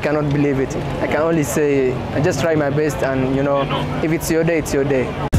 cannot believe it. I can only say I just try my best, and you know, if it's your day, it's your day.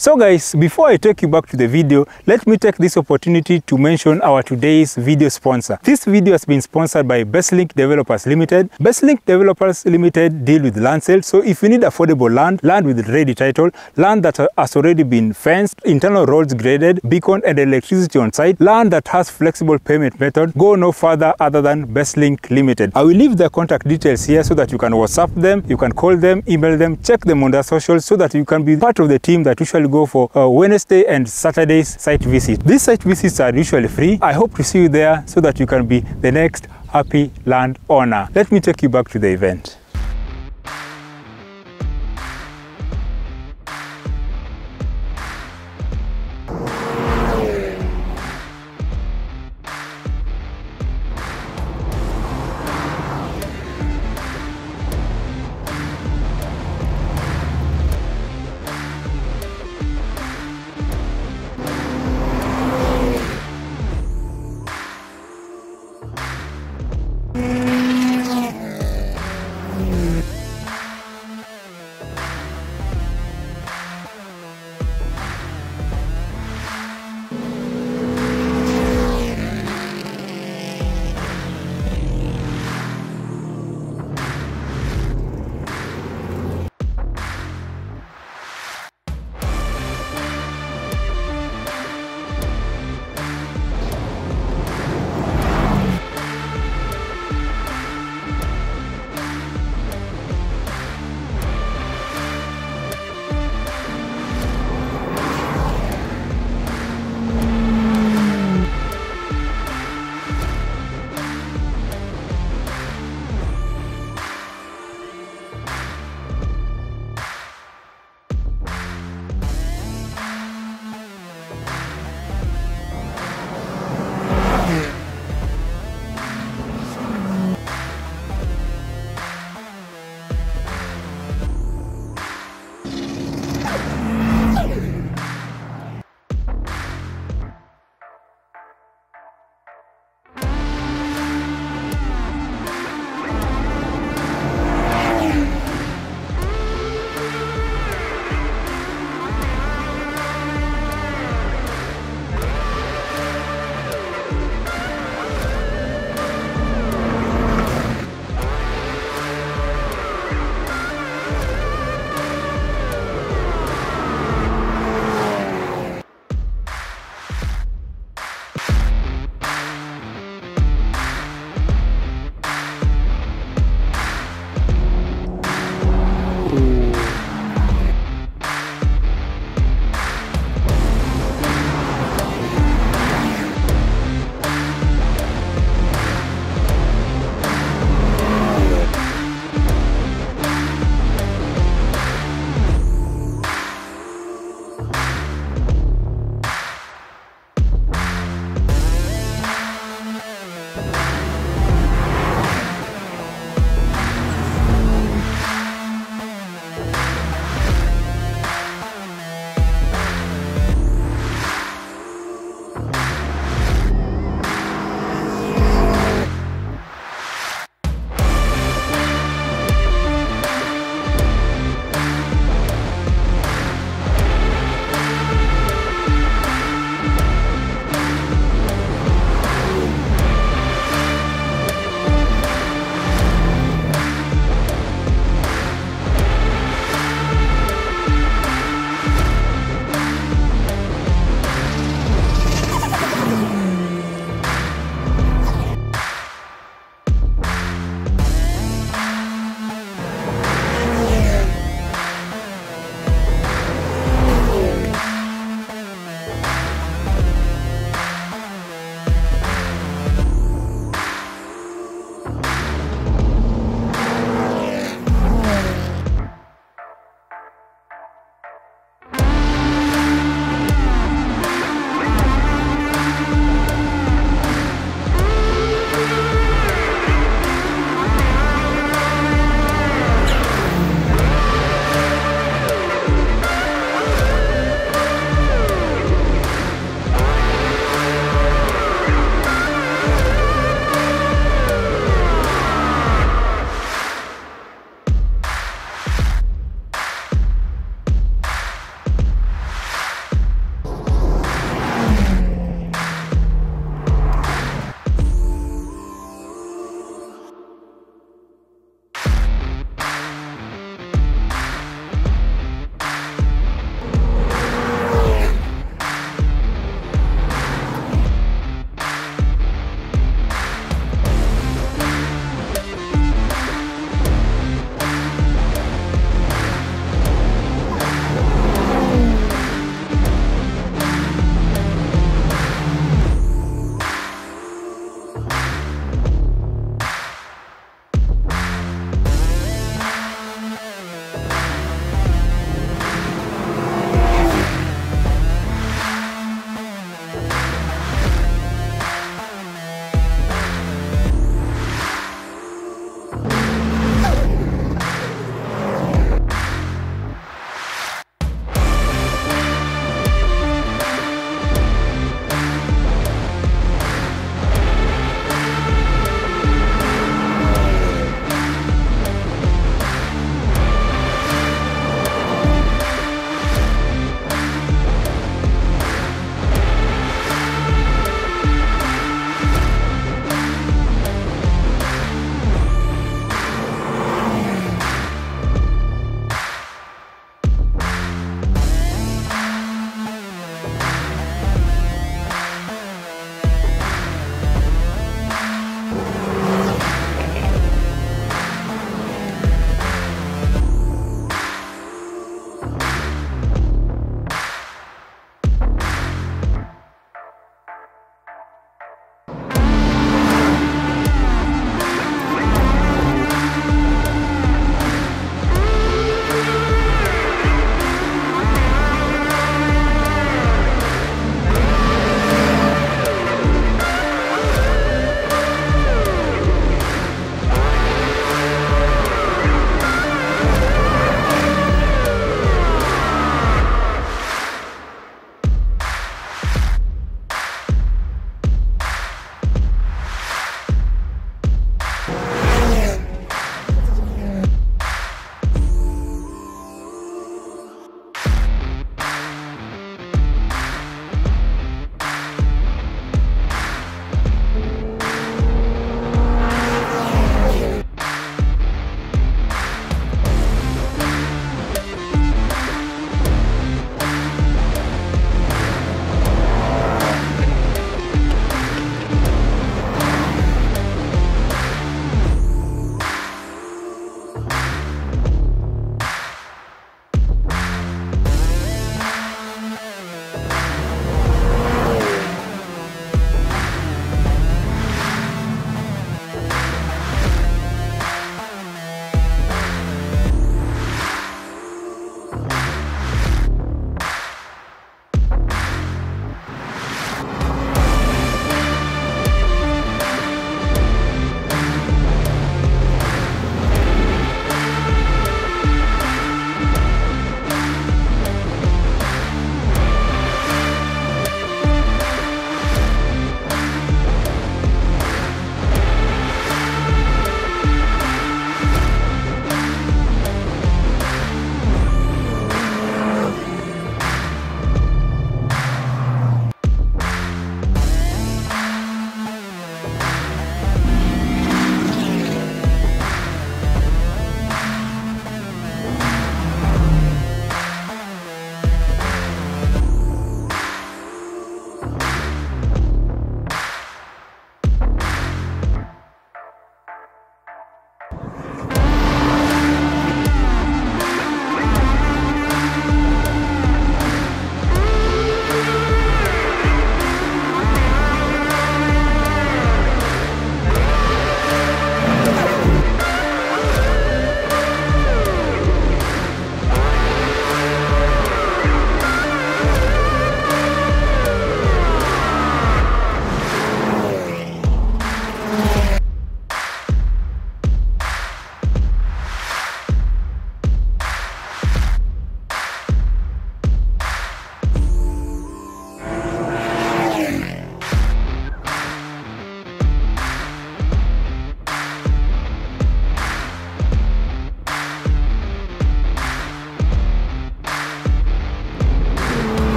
So guys, before I take you back to the video, let me take this opportunity to mention our today's video sponsor. This video has been sponsored by Bestlink Developers Limited. Bestlink Developers Limited deal with land sales. So if you need affordable land, land with ready title, land that has already been fenced, internal roads graded, beacon and electricity on site, land that has flexible payment method, go no further other than Bestlink Limited. I will leave their contact details here so that you can WhatsApp them, you can call them, email them, check them on their socials so that you can be part of the team that usually go for uh, Wednesday and Saturday's site visits. These site visits are usually free. I hope to see you there so that you can be the next happy land owner. Let me take you back to the event.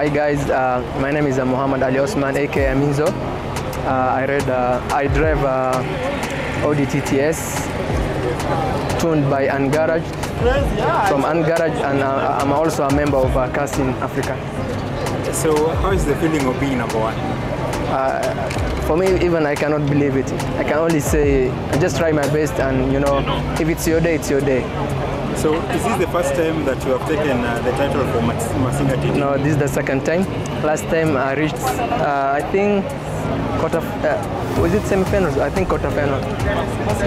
Hi guys, uh, my name is uh, Muhammad Ali Osman, aka Aminzo. Uh, I read, uh, I drive uh, Audi TTS, tuned by Angarage from Angarage, and uh, I'm also a member of uh, Cars in Africa. So how is the feeling of being number one? For me, even I cannot believe it. I can only say, I just try my best, and you know, if it's your day, it's your day. So is this the first time that you have taken uh, the title for Mas- Masinga TT? No, this is the second time. Last time I reached, uh, I think, quarter. Uh, was it semi-finals? I think quarter-final.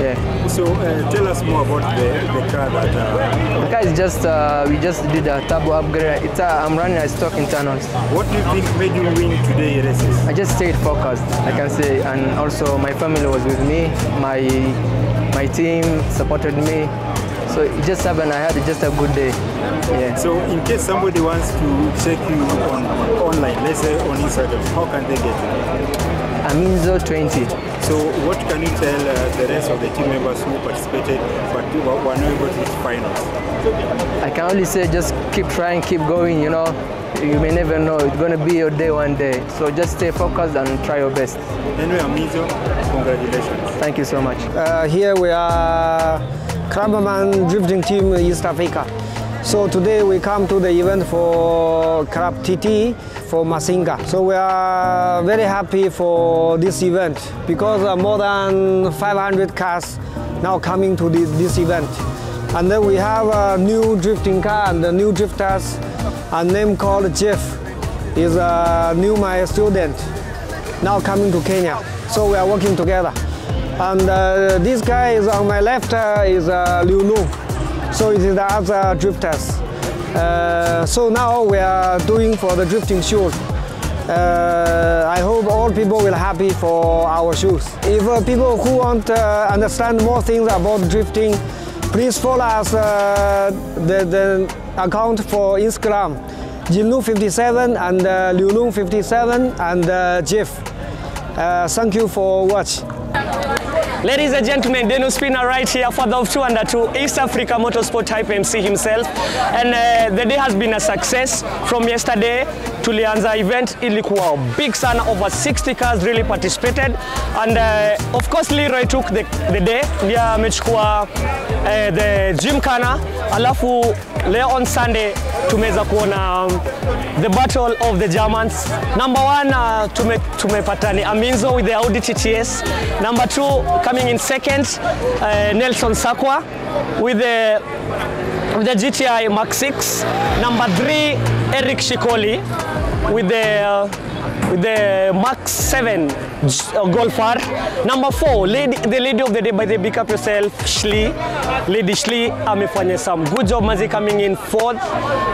Yeah. So uh, tell us more about the, the car that uh, The car is just, uh, we just did a turbo upgrade. It's, uh, I'm running a stock internals. what do you think made you win today races? I just stayed focused, I can say, and also my family was with me. My my team supported me. So it just happened. I had just a good day. Yeah. So in case somebody wants to check you on online, let's say on Instagram, how can they get you? Aminzo 20. So what can you tell uh, the rest of the team members who participated but were were not able to reach finals? I can only say just keep trying, keep going. You know, you may never know. It's gonna be your day one day. So just stay focused and try your best. Anyway, Amizo, congratulations. Thank you so much. Uh, here we are Clubman drifting team East Africa. So today we come to the event for Club TT for Masinga. So we are very happy for this event because uh, more than 500 cars now coming to this, this event. And then we have a new drifting car and the new drifters, a name called Jeff, is a new my student now coming to Kenya. So we are working together. And uh, this guy is on my left uh, is uh, Liu Lu. So it is the other drifters. Uh, so now we are doing for the drifting shoes. Uh, I hope all people will happy for our shoes. If uh, people who want to uh, understand more things about drifting, please follow us the, the account for Instagram. Jinlu57 and uh, Liulung57 and uh, Jeff. Thank you for watch. Ladies and gentlemen, Denu Spina right here, father of two under two, East Africa Motorsport Type MC himself. And uh, the day has been a success. From yesterday, tulianza event ilikuwa big sana, over 60 cars really participated. And uh, of course Leroy took the, the day, ndiye amechukua uh, the gymkhana, alafu leo on Sunday tumeweza kuona um, the battle of the Germans. Number one uh, tume, tumepata ni Aminzo with the Audi TTS. Number two coming in second uh, Nelson Sakwa with the with the GTI Mark 6. Number three Eric Shikoli with the uh, with the Mark 7 G- uh, Golfer. Number four, lady, the lady of the day by the big up yourself, Shli. Lady Shli amefanya some good job mazi coming in fourth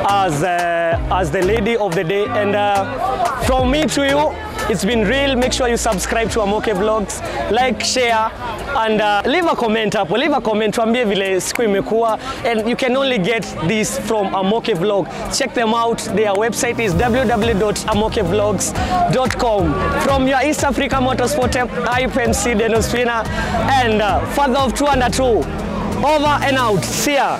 as uh, as the lady of the day. And uh, from me to you, it's been real. Make sure you subscribe to Amoke Vlogs, like, share, and uh, leave a comment hapo. Leave a comment, tuambie vile siku imekuwa. And you can only get this from Amoke Vlog. Check them out. Their website is www.amokevlogs.com. From your East Africa Motorsport IPMC MC Denospina and uh, father of two under two. Over and out. See ya.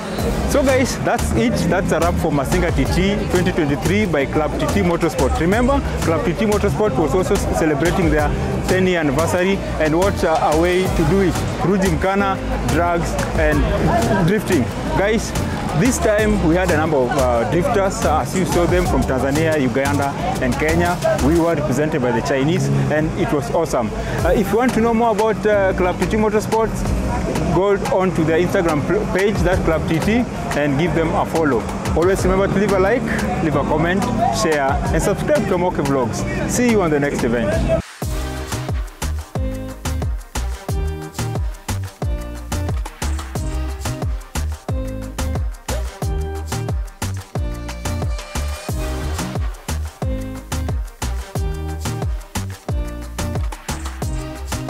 So guys, that's it. That's a wrap for Masinga TT 2023 by Club TT Motorsport. Remember, Club TT Motorsport was also celebrating their 10 year anniversary and what uh, a way to do it through gymkhana, drags and drifting. Guys, this time we had a number of uh, drifters uh, as you saw them from Tanzania, Uganda and Kenya. We were represented by the Chinese and it was awesome. Uh, if you want to know more about uh, Club TT Motorsports, go on to their Instagram page, that Club TT, and give them a follow. Always remember to leave a like, leave a comment, share, and subscribe to Moke Vlogs. See you on the next event.